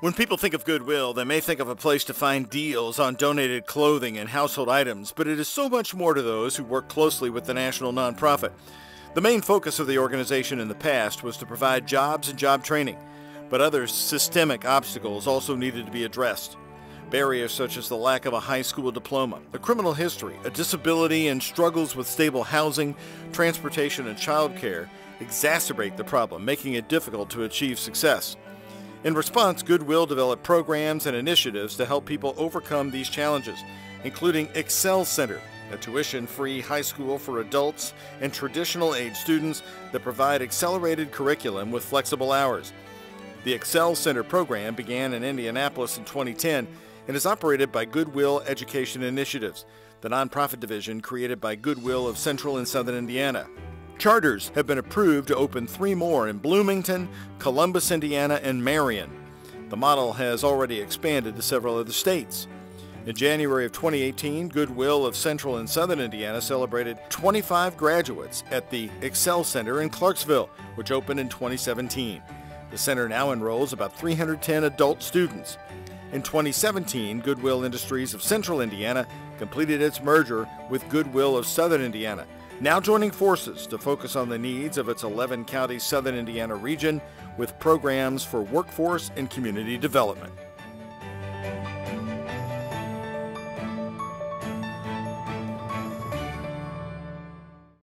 When people think of Goodwill, they may think of a place to find deals on donated clothing and household items, but it is so much more to those who work closely with the national nonprofit. The main focus of the organization in the past was to provide jobs and job training, but other systemic obstacles also needed to be addressed. Barriers such as the lack of a high school diploma, a criminal history, a disability, and struggles with stable housing, transportation, and childcare exacerbate the problem, making it difficult to achieve success. In response, Goodwill developed programs and initiatives to help people overcome these challenges, including Excel Center, a tuition free high school for adults and traditional age students that provide accelerated curriculum with flexible hours. The Excel Center program began in Indianapolis in 2010 and is operated by Goodwill Education Initiatives, the nonprofit division created by Goodwill of Central and Southern Indiana. Charters have been approved to open three more in Bloomington, Columbus, Indiana, and Marion. The model has already expanded to several other states. In January of 2018, Goodwill of Central and Southern Indiana celebrated 25 graduates at the Excel Center in Clarksville, which opened in 2017. The center now enrolls about 310 adult students. In 2017, Goodwill Industries of Central Indiana completed its merger with Goodwill of Southern Indiana, now joining forces to focus on the needs of its 11 county southern Indiana region with programs for workforce and community development.